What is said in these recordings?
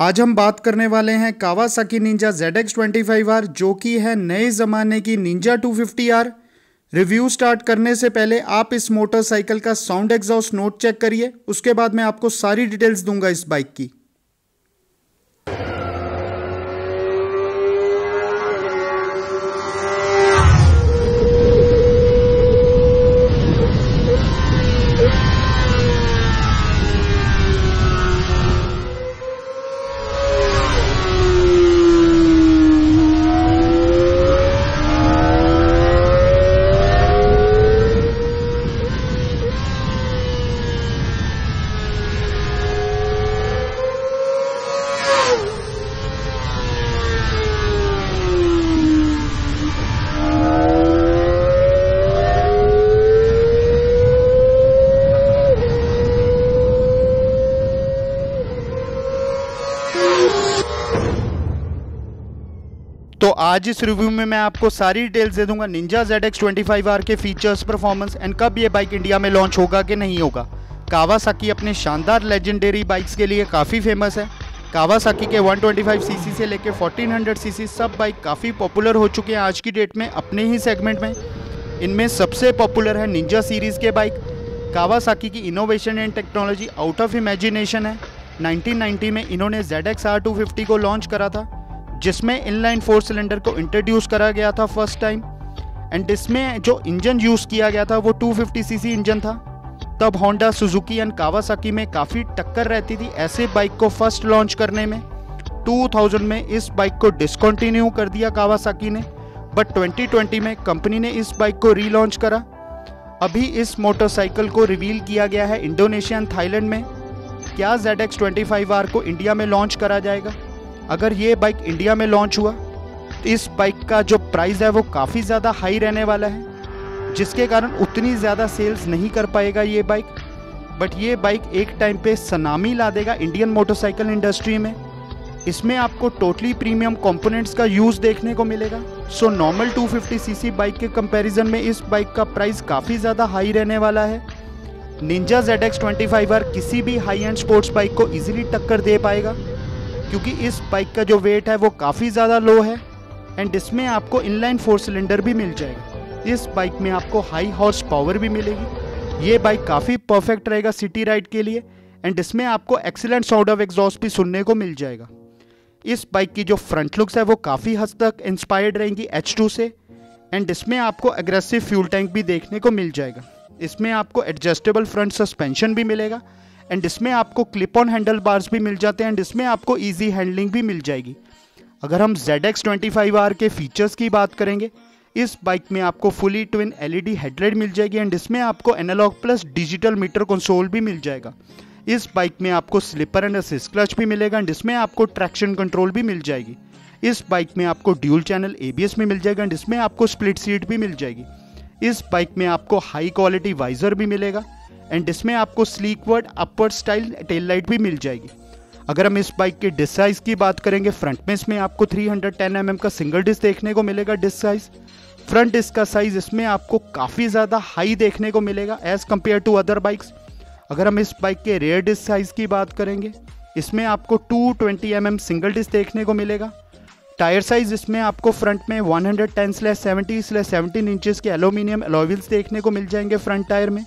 आज हम बात करने वाले हैं Kawasaki Ninja Z X R जो कि है नए ज़माने की निंजा 250R रिव्यू स्टार्ट करने से पहले आप इस मोटरसाइकिल का साउंड एग्जॉस्ट नोट चेक करिए। उसके बाद मैं आपको सारी डिटेल्स दूँगा इस बाइक की। आज इस रिव्यू में मैं आपको सारी डिटेल्स दे दूँगा निंजा ZX 25R के फीचर्स परफॉर्मेंस एंड कब ये बाइक इंडिया में लॉन्च होगा कि नहीं होगा। कावासाकी अपने शानदार लेजेंडरी बाइक्स के लिए काफ़ी फ़ेमस है। कावासाकी के 125 सीसी से लेकर 1400 सीसी सब बाइक काफ़ी पॉपुलर हो चुके हैं आज की डेट में अपने ही सेगमेंट में। इनमें सबसे पॉपुलर है निंजा सीरीज़ के बाइक कावासाकी की innovation and technology out of imagination है। 1990 में इन्होंने ZX R250 को लॉन्च करा था। जिसमें इनलाइन फोर सिलेंडर को इंट्रोड्यूस करा गया था फ़र्स्ट टाइम एंड इसमें जो इंजन यूज़ किया गया था, वो 250 सीसी इंजन था। तब होंडा सुजुकी एंड कावासाकी में काफ़ी टक्कर रहती थी ऐसे बाइक को फ़र्स्ट लॉन्च करने में। 2000 में इस बाइक को डिसकंटिन्यू कर दिया कावासाकी ने बट 2020 में कंपनी ने इस बाइक को रीलॉन्च करा। अभी इस मोटरसाइकिल को रिवील किया गया है इंडोनेशिया एंड थाईलैंड में। क्या ZX 25R को इंडिया में लॉन्च करा जाएगा? अगर ये बाइक इंडिया में लॉन्च हुआ तो इस बाइक का जो प्राइस है वो काफ़ी ज़्यादा हाई रहने वाला है, जिसके कारण उतनी ज़्यादा सेल्स नहीं कर पाएगा ये बाइक बट ये बाइक एक टाइम पे सनामी ला देगा इंडियन मोटरसाइकिल इंडस्ट्री में। इसमें आपको टोटली प्रीमियम कंपोनेंट्स का यूज़ देखने को मिलेगा। सो नॉर्मल 250 सीसी बाइक के कंपैरिजन में इस बाइक का प्राइस काफ़ी ज़्यादा हाई रहने वाला है। निंजा ZX 25R किसी भी हाई एंड स्पोर्ट्स बाइक को इजीली टक्कर दे पाएगा। क्योंकि इस बाइक का जो वेट है वो काफ़ी ज़्यादा लो है एंड इसमें आपको इनलाइन फोर सिलेंडर भी मिल जाएगा। इस बाइक में आपको हाई हॉर्स पावर भी मिलेगी। ये बाइक काफ़ी परफेक्ट रहेगा सिटी राइड के लिए एंड इसमें आपको एक्सीलेंट साउंड ऑफ़ एग्जॉस्ट भी सुनने को मिल जाएगा। इस बाइक की जो फ्रंट लुक्स है वो काफ़ी हद तक इंस्पायर्ड रहेंगी एच से एंड इसमें आपको एग्रेसिव फ्यूल टैंक भी देखने को मिल जाएगा। इसमें आपको एडजस्टेबल फ्रंट सस्पेंशन भी मिलेगा एंड इसमें आपको क्लिप ऑन हैंडल बार्स भी मिल जाते हैं एंड इसमें आपको ईजी हैंडलिंग भी मिल जाएगी। अगर हम ZX 25R के फीचर्स की बात करेंगे, इस बाइक में आपको फुली ट्विन एलईडी हेडलाइट मिल जाएगी एंड इसमें आपको analog plus digital meter console भी मिल जाएगा। इस बाइक में आपको स्लिपर एंड असिस्ट क्लच भी मिलेगा एंड इसमें आपको ट्रैक्शन कंट्रोल भी मिल जाएगी। इस बाइक में आपको ड्यूल चैनल एबीएस में मिल जाएगा एंड इसमें आपको स्प्लिट सीट भी मिल जाएगी। इस बाइक में आपको हाई क्वालिटी वाइजर भी मिलेगा। एंड इसमें आपको sleek word upper style tail light भी मिल जाएगी। अगर हम इस बाइक के डिस्क साइज़ की बात करेंगे फ्रंट में इसमें आपको 310 mm का सिंगल डिस्क देखने को मिलेगा डिस्क साइज़ फ्रंट डिस्क का साइज़ इसमें आपको काफ़ी ज़्यादा हाई देखने को मिलेगा as compare to other bikes अगर हम इस बाइक के रेयर डिस्क साइज़ की बात करेंगे, इसमें आपको 220 ट्वेंटी mm सिंगल डिस्क देखने को मिलेगा। टायर साइज़ इसमें आपको फ्रंट में 110 slash seventy slash seventeen inches के एलोमिनियम एलोविल्स देखने को मिल जाएँगे फ्रंट टायर में।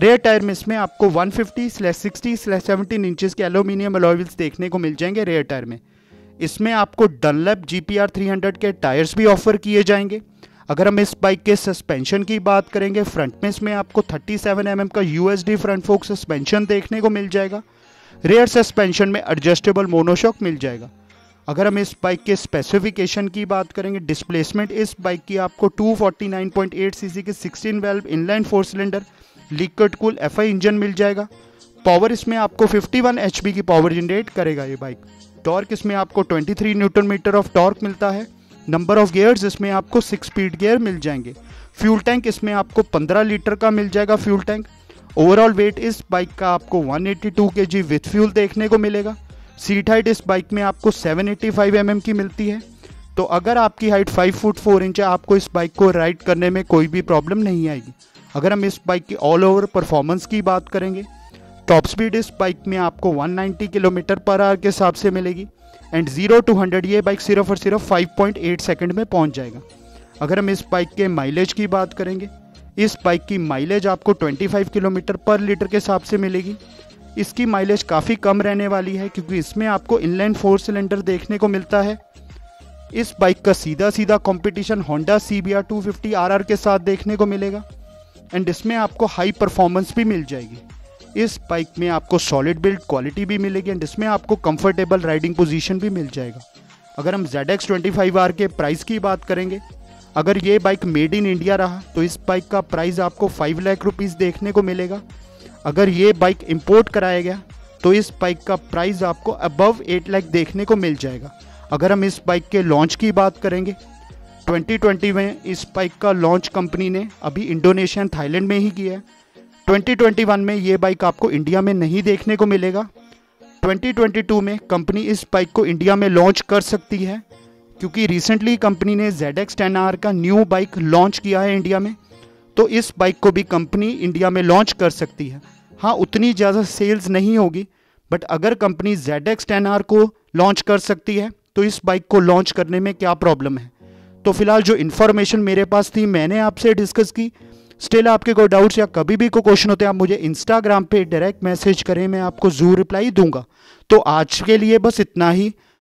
रेयर टायर में इसमें आपको 150 slash sixty slash seventeen inches के एलोमिनियम अलॉयल्स देखने को मिल जाएँगे रेयर टायर में। इसमें आपको Dunlop G P R three hundred के टायर्स भी ऑफ़र किए जाएँगे। अगर हम इस बाइक के सस्पेंशन की बात करेंगे फ्रंट में इसमें आपको 37 सेवन mm का यूएसडी फ्रंट फोक सस्पेंशन देखने को मिल जाएगा। रेयर सस्पेंशन में एडजस्टेबल मोनोशॉक मिल जाएगा। अगर हम इस बाइक के स्पेसिफिकेशन की बात करेंगे डिस्प्लेसमेंट इस बाइक की आपको 249.8 सीसी के 16 valve inline four cylinder liquid cool FI engine मिल जाएगा। पावर इसमें आपको 51 एचबी की पावर जनरेट करेगा ये बाइक टॉर्क इसमें आपको 23 न्यूटन मीटर ऑफ़ टॉर्क मिलता है। नंबर ऑफ़ गियर्स इसमें आपको सिक्स स्पीड गियर मिल जाएँगे। फ्यूल टैंक इसमें आपको 15 लीटर का मिल जाएगा फ्यूल टैंक ओवरऑल वेट इस बाइक का आपको 182 केजी विथ फ्यूल देखने को मिलेगा। सीट हाइट इस बाइक में आपको 785 एटी mm की मिलती है। तो अगर आपकी हाइट 5 फुट 4 इंच है, आपको इस बाइक को राइड करने में कोई भी प्रॉब्लम नहीं आएगी। अगर हम इस बाइक की ऑल ओवर परफॉर्मेंस की बात करेंगे टॉप स्पीड इस बाइक में आपको 190 किलोमीटर पर आवर के हिसाब से मिलेगी एंड ज़ीरो टू हंड्रेड ये बाइक सिर्फ़ और सिर्फ़ 5.8 सेकंड में पहुँच जाएगा। अगर हम इस बाइक के माइलेज की बात करेंगे, इस बाइक की माइलेज आपको 25 किलोमीटर पर लीटर के हिसाब से मिलेगी। इसकी माइलेज काफ़ी कम रहने वाली है क्योंकि इसमें आपको इनलाइन फोर सिलेंडर देखने को मिलता है। इस बाइक का सीधा सीधा competition Honda C B R के साथ देखने को मिलेगा। एंड इसमें आपको हाई परफॉर्मेंस भी मिल जाएगी। इस बाइक में आपको सॉलिड बिल्ड क्वालिटी भी मिलेगी एंड इसमें आपको कंफर्टेबल राइडिंग पोजीशन भी मिल जाएगा। अगर हम Z X twenty five R के प्राइस की बात करेंगे, अगर ये बाइक मेड इन इंडिया रहा तो इस बाइक का प्राइस आपको फाइव लाख रुपीज़ देखने को मिलेगा। अगर ये बाइक इंपोर्ट कराया गया तो इस बाइक का प्राइस आपको अबव एट लाख देखने को मिल जाएगा। अगर हम इस बाइक के लॉन्च की बात करेंगे 2020 में इस बाइक का लॉन्च कंपनी ने अभी इंडोनेशिया थाईलैंड में ही किया है। 2021 में ये बाइक आपको इंडिया में नहीं देखने को मिलेगा। 2022 में कंपनी इस बाइक को इंडिया में लॉन्च कर सकती है, क्योंकि रिसेंटली कंपनी ने जेड एक्स का न्यू बाइक लॉन्च किया है इंडिया में तो इस बाइक को भी कंपनी इंडिया में लॉन्च कर सकती है। हाँ उतनी ज़्यादा सेल्स नहीं होगी बट अगर कंपनी जेड एक्स को लॉन्च कर सकती है तो इस बाइक को लॉन्च करने में क्या प्रॉब्लम है? तो फ़िलहाल जो इन्फॉर्मेशन मेरे पास थी, मैंने आपसे डिस्कस की। स्टिल आपके कोई डाउट्स या कभी भी कोई क्वेश्चन होते हैं, आप मुझे इंस्टाग्राम पे डायरेक्ट मैसेज करें, मैं आपको ज़रूर रिप्लाई दूँगा। तो आज के लिए बस इतना ही।